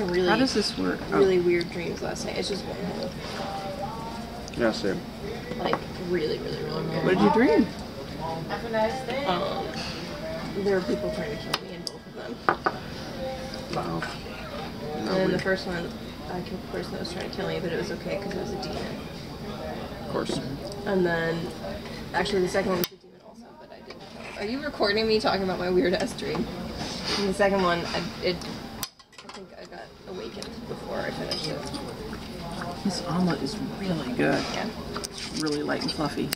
some really How does this work? Oh, really weird dreams last night. It's just one Yeah, same. like really, really, really weird. what did you dream? Um, there were people trying to kill me in both of them. Wow. And then the first one, I killed the person that was trying to kill me, but it was okay because it was a demon. Of course. And then, actually, the second one was a demon also, but I didn't kill. Are you recording me talking about my weird ass dream? And the second one, I, it, I think I got awakened before I finished it. This omelet is really good. Yeah. It's really light and fluffy.